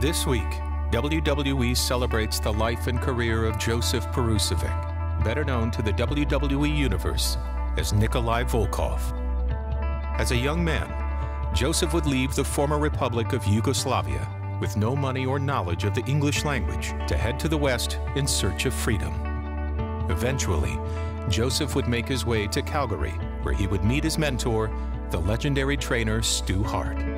This week, WWE celebrates the life and career of Joseph Peruzovic, better known to the WWE Universe as Nikolai Volkoff. As a young man, Joseph would leave the former Republic of Yugoslavia with no money or knowledge of the English language to head to the West in search of freedom. Eventually, Joseph would make his way to Calgary, where he would meet his mentor, the legendary trainer Stu Hart.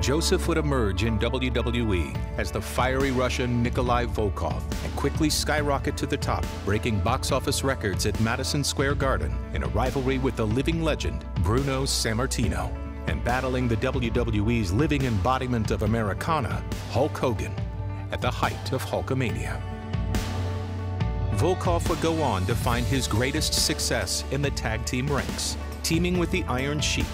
Joseph would emerge in WWE as the fiery Russian Nikolai Volkoff and quickly skyrocket to the top, breaking box office records at Madison Square Garden in a rivalry with the living legend Bruno Sammartino and battling the WWE's living embodiment of Americana, Hulk Hogan, at the height of Hulkamania. Volkoff would go on to find his greatest success in the tag team ranks, teaming with the Iron Sheik,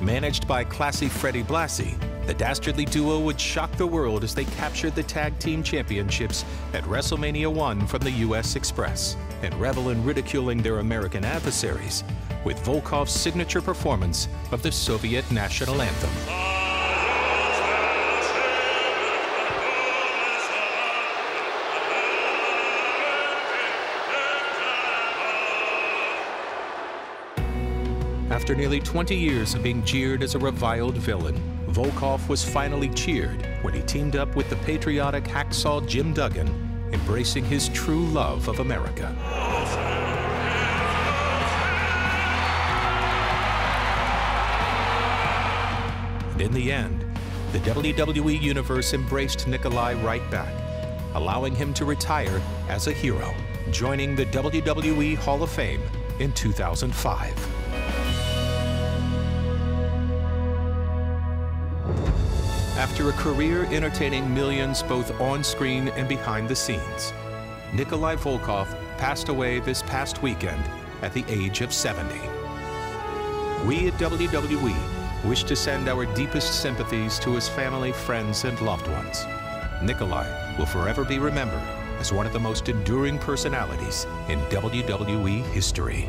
managed by classy Freddie Blassie the dastardly duo would shock the world as they captured the tag team championships at WrestleMania 1 from the US Express and revel in ridiculing their American adversaries with Volkoff's signature performance of the Soviet national anthem. After nearly 20 years of being jeered as a reviled villain, Volkoff was finally cheered when he teamed up with the patriotic hacksaw Jim Duggan, embracing his true love of America. And in the end, the WWE Universe embraced Nikolai right back, allowing him to retire as a hero, joining the WWE Hall of Fame in 2005. After a career entertaining millions both on screen and behind the scenes. Nikolai Volkoff passed away this past weekend at the age of 70. We at WWE wish to send our deepest sympathies to his family, friends, and loved ones. Nikolai will forever be remembered as one of the most enduring personalities in WWE history.